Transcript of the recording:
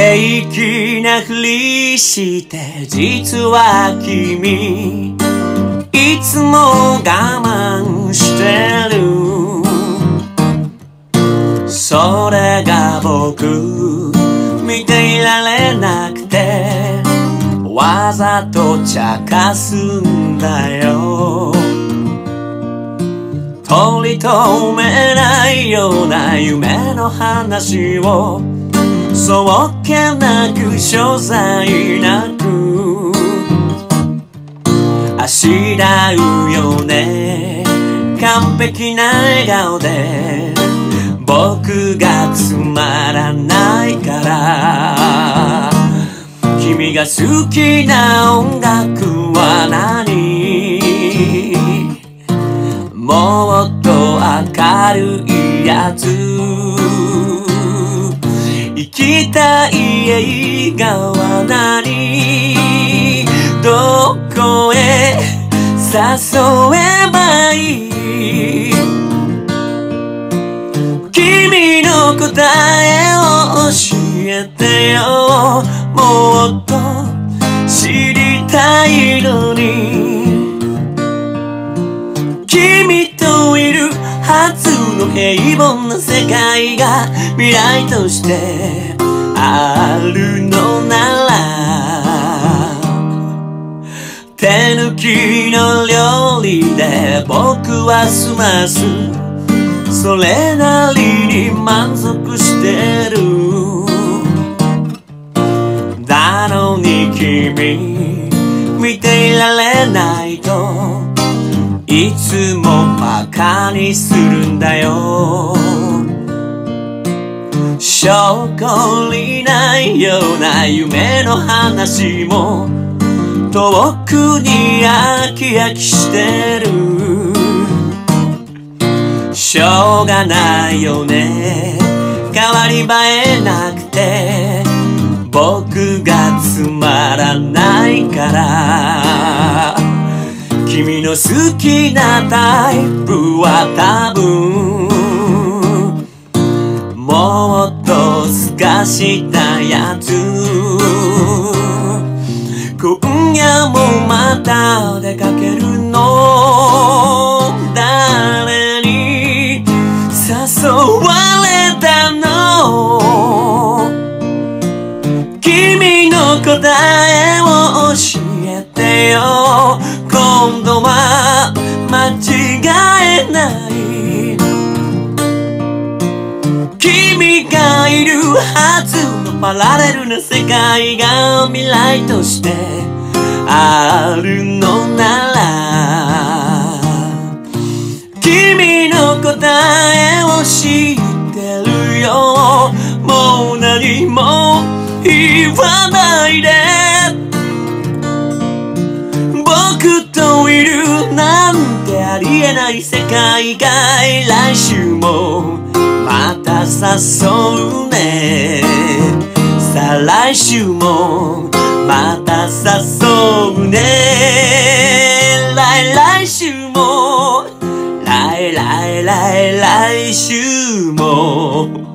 平気なふりして実は君いつも我慢してる。それが僕見ていられなくてわざと茶化すんだよ。取り留めないような夢の話をそっけなく所在なく。あしらうよね。完璧な笑顔で。僕がつまらないから。君が好きな音楽は何？もっと明るいやつ。たい映画は何？どこへ誘えばいい？君の答えを教えてよ。もっと知りたいのに。君といるはずの平凡な世界が未来としてあるのなら手抜きの料理で僕は済ます。それなりに満足してる。だのに君見ていられないといつもバカにするんだよ。証拠にないような夢の話も遠くに飽き飽きしてる。しょうがないよね。変わり映えなくて僕がつまらないから。君の好きなタイプは多分したやつ。今夜もまた出かけるの。誰に誘われたの？君の答えを教えてよ。今度は間違えない。いるはずのパラレルな世界が未来としてあるのなら君の答えを知ってるよ。もう何も言わないで。僕といるなんてありえない世界が来週もまた誘うね。再来週もまた誘うね。来来週も来来来来週も